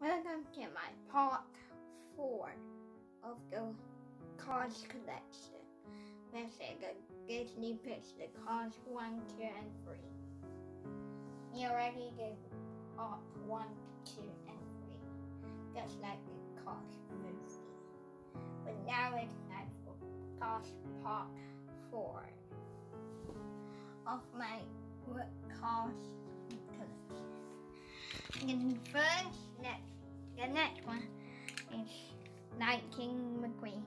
Welcome to my part four of the Cars collection. Let's the Disney Pixar Cars 1, 2, and 3. You already did part 1, 2, and 3, just like the Cars movie. But now it's time for Cars Part 4 of my Cars collection. And first, next, the next one is Lightning McQueen.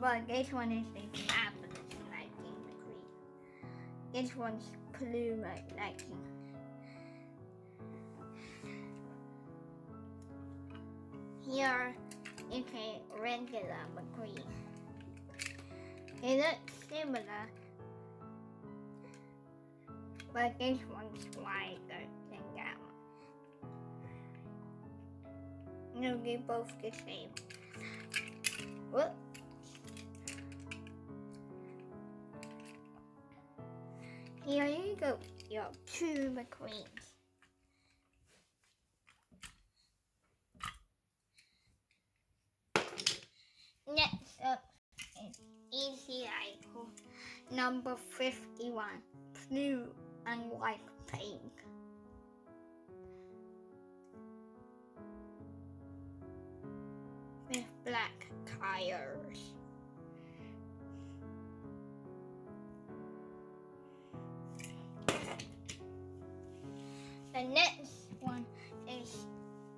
But this one is the fabulous Lightning McQueen. This one's blue, Pluto Lightning. Here is a regular McQueen. It looks similar, but this one's wider No, they're both the same. Whoop. Here you go, your two McQueens. Next up is Easy Icon number 51, blue and white paint. Black tires. The next one is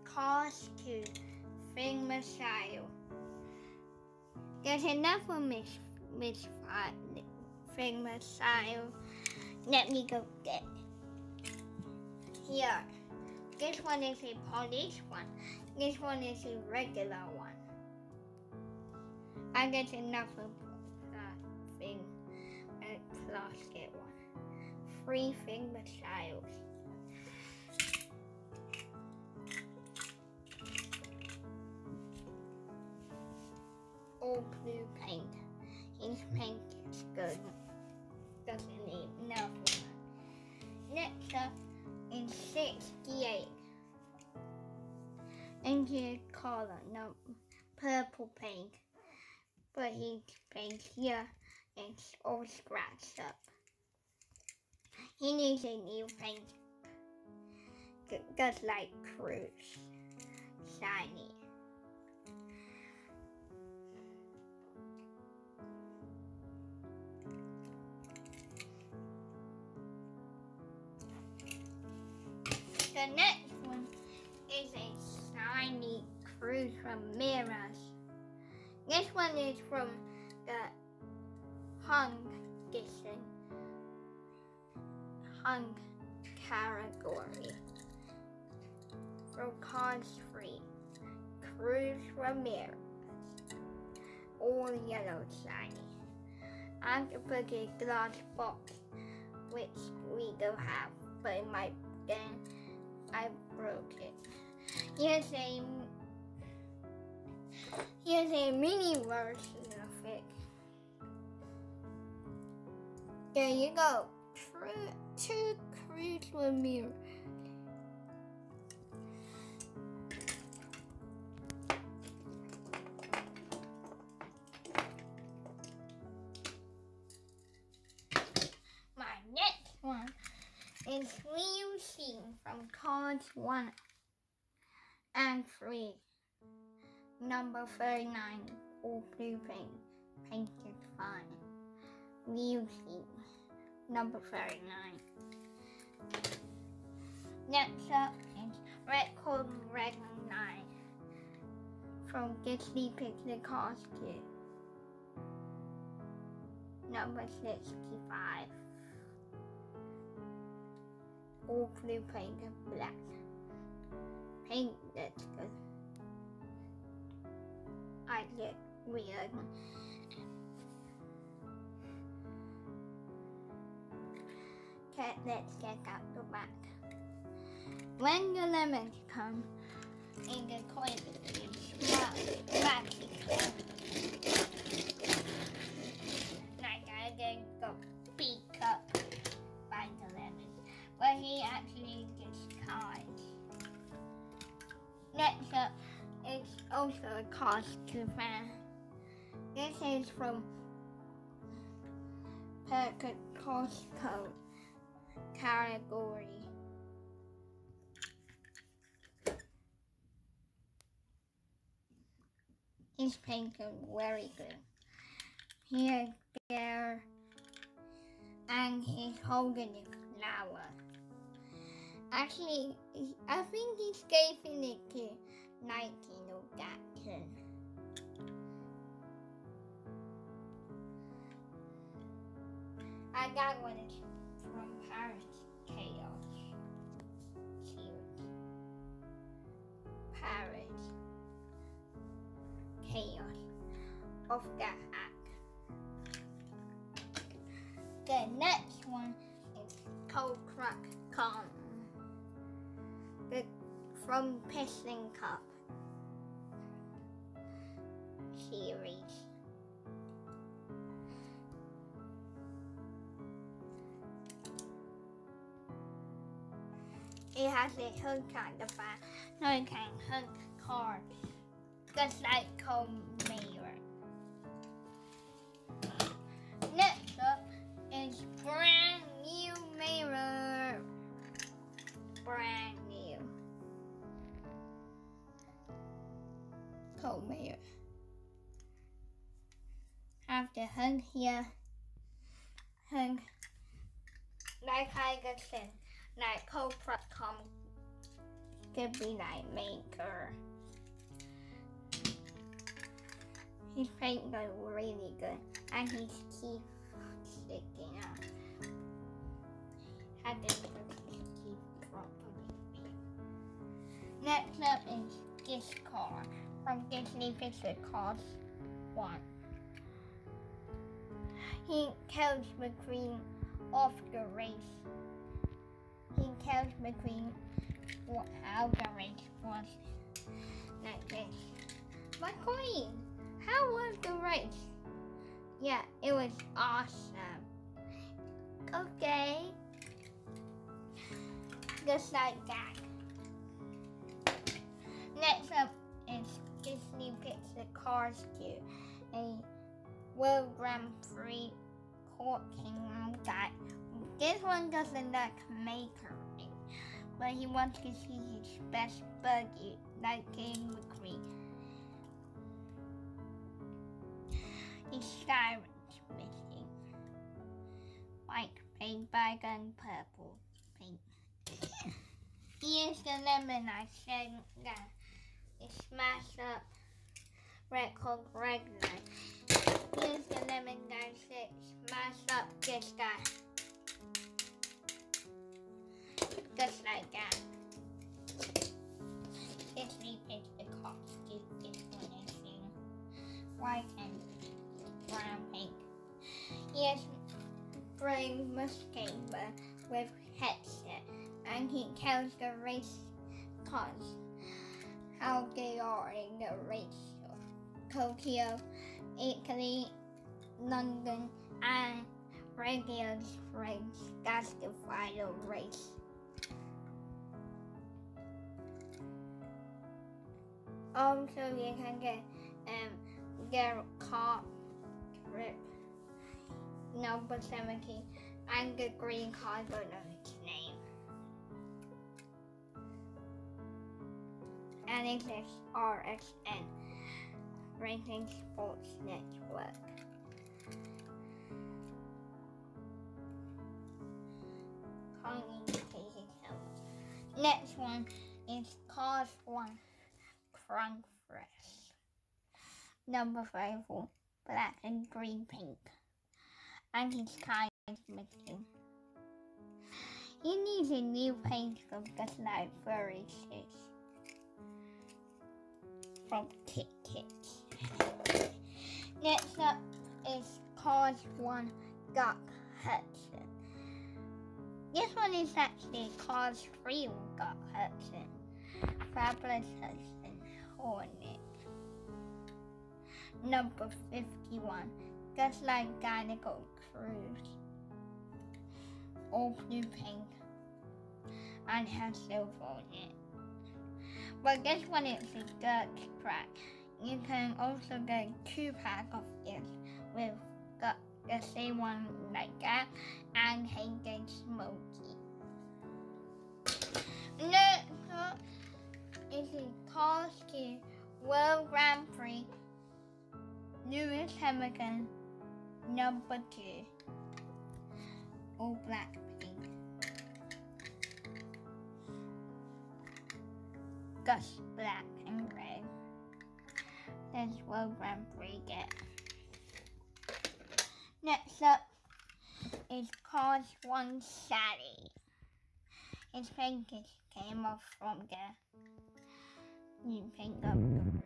Cars 2 Thing Messiah. There's another Miss Miss Messiah. Let me go get. Here. This one is a police one. This one is a regular one. I get another thing, a plastic one. Three Thing Messiahs. all blue paint. His paint is good. Doesn't need nothing. Next up is 68. Engine color, no purple paint. But his paint here is all scratched up. He needs a new paint. Just like Cruz. Shiny. The next one is a shiny Cruz from Mirrors. This one is from the hung edition, hung category. From Cars Free, Cruz Ramirez, all yellow shiny. I can put a glass box, which we don't have, but it might then I broke it. Here's a here's a mini version of it. There you go. Two Cruz Ramirez. My next one is Liu Xing from Cars 1 and 3. Number 39, all blue paint, painted fine. Xing, number 39. Next up is Red 9 from Disney Pixar 2. Number 65 all blue painted black. Paint that's good. I get weird. Okay, let's get out the back. When the lemons come in the coin, well, costume fan. This is from Perkit Costco category. He's painting very good. Here, there, and he's holding a flower. Actually, I think he's giving it to 19 or Jackson. I got one from Paris Chaos. Cute. Paris Chaos of the hack. The next one is Cold Crack Com. The from Piston Cup series. It has a hook on the back. No, it can hook car. Just like Cold Mirror. Next up is brand new mirror. Brand new. Cold Mirror. Have the hook here. Hook. Like I just said like Code.com could be like maker. His paint got really good and his teeth sticking out. Had to put his teeth properly. Next up is this car from Disney Pixar Cars 1. He tells McQueen off the race he tells McQueen how the race was like this. McQueen, how was the race? Yeah, it was awesome. Okay. Just like that. Next up is Disney Pixar Cars 2, a World Grand Prix Court Kingdom that this one doesn't like Maker ring, but he wants to see his best buddy, like King McQueen. His siren's missing. White paint, and purple paint. Here's the lemon I said that it smashed up Red Coke regular. Here's the lemon I said smashed up this guy. just like that. This repeats the cost. This, one is in white and brown pink. Yes, bring Muscaba with headset and he tells the race cars how they are in the race. Tokyo, Italy, London, and regular race. That's the final race. Also, you can get um get cop rip number 17 and the green card, don't know its name. And it RSN Racing Sports Network. Next one is Cars 1. Frank Fresh. Number five, black and green pink. And his kind mixing. He needs a new paint from the night furry from Kit. Next up is Cars 1 Doc Hudson. This one is actually Cars 3 Doc Hudson. Fabulous Hudson. Hornet. Number 51, just like Gynacle Cruise. All blue paint and has silver on it. But this one is a dirt track. You can also get two pack of this with the, the same one like that and Hagen Smoky. Next is a Kowski World Grand Prix Lewis Hamilton number two. All black pink. Black. World Grand Prix get. Next up is Cars One Sally. His fingers came off from the pick up the roof.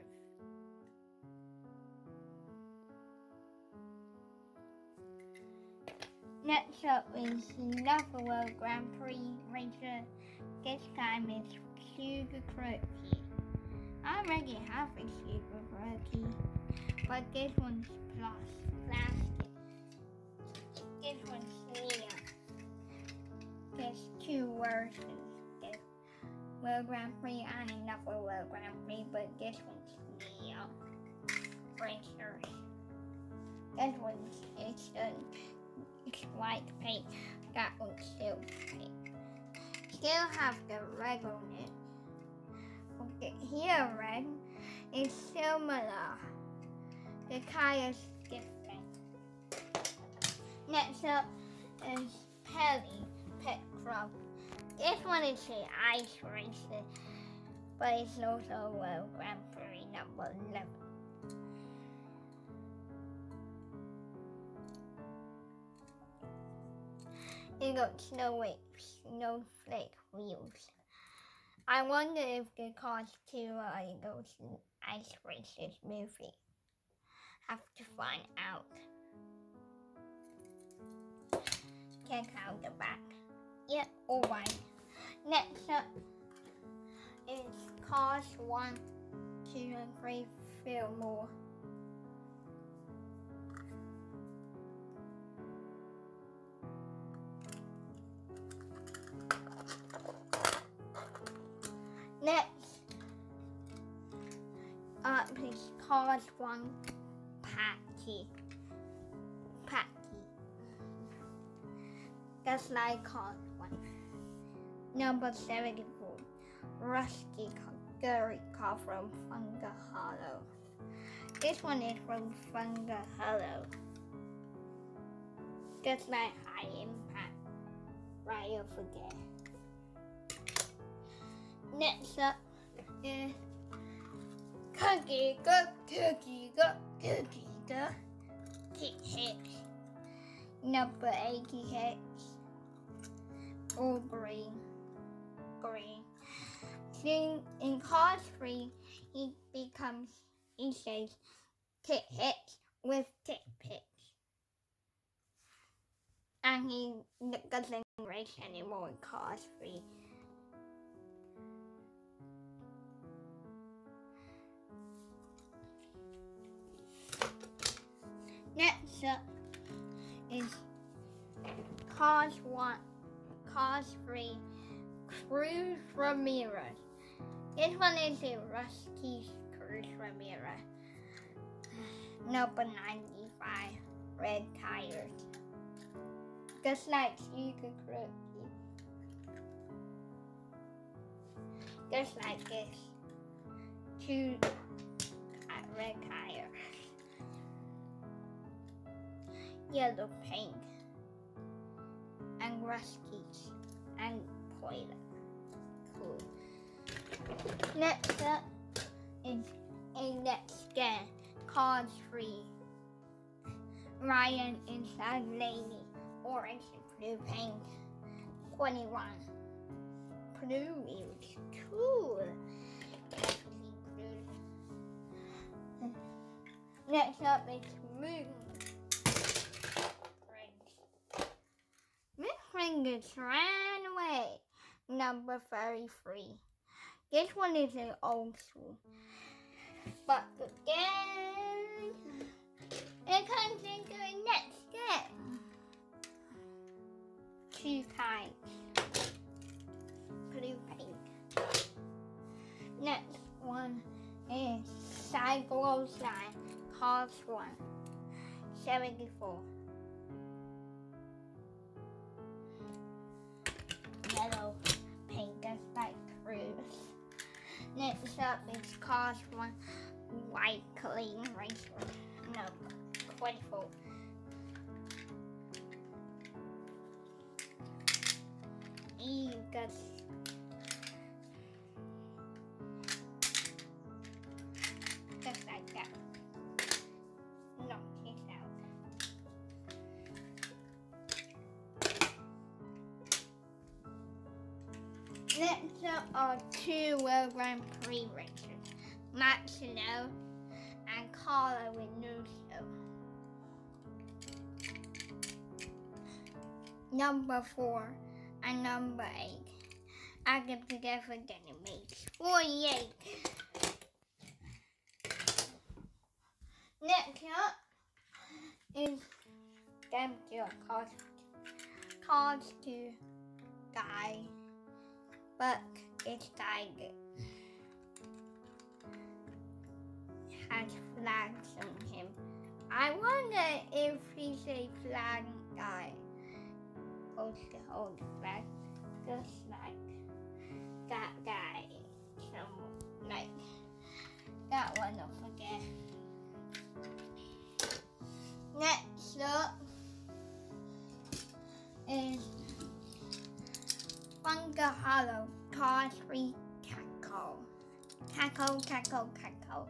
Next up is another World Grand Prix racer. This time it's Sugar Crookie. I already have a Sugar Crookie, but this one's plus plastic. This one's clear. There's two versions. There's World Grand Prix and another World Grand Prix, but this one's Neo racers. This one's it's the it's white paint. That one's silver paint. Still have the red on it. Here red is similar. The color is different. Next up is Pelly Pet Club. This one is the ice racer, but it's also World Grand Prix number 11. It got snowy, snowflake wheels. I wonder if the cost to uh, those ice races movie. Have to find out. Check out the back. Yep, alright. Next up is Cars 1, 2, and 3 Fillmore. Is Cars 1 Patty. Patty. That's like Cars 1. Number 74. Rusty Gary car from Thunder Hollow. This one is from Thunder Hollow. Just like high impact. Right over there. Next up is Cookie Go Cookie Go Cookie Go Hit Hits. Number 86. All green. Green. Then in card 3, he becomes, he says, tit hits with tit pits. And he doesn't race anymore in card 3. Next is Cars 1, Cars 3, Cruz Ramirez. This one is a Rusty Cruz Ramirez. Number 95, red tires. Just like Sugar Crookie. Just like this. Two uh, red tires. Yellow paint. And grass ruskies. And toilet. Cool. Next up is a next game Cards free. Ryan inside lady. Orange blue paint. 21. Blue is cool. Next up is Moon. Rings. Miss Fingers ran away. Number 33. This one is an old school. But again, it comes into the next game. Two kinds. Blue pink. Next one is Cyclo Slime, cost one. 74. Cruise. Next up is cost one, white clean racer, number 24. You got Up are two World Grand Prix racers, Max and Carlo no. Number four and number eight. Add them together then it makes 48. Next up is them to cause cause to die. But it's tiger. Has flags on him. I wonder if he's a flag guy. Hold the flag just like that guy. Some like that one don't forget. Next up is Thunder Hollow Car 3 Cackle. Cackle, cackle, cackle.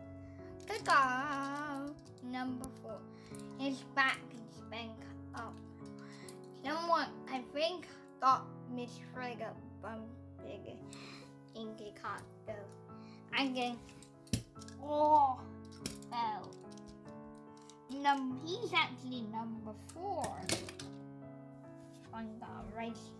Cackle. Number four. His back is bent up. Someone, I think, got Miss Frigga bumping in the car. Again. Oh, well. Num he's actually number four on the race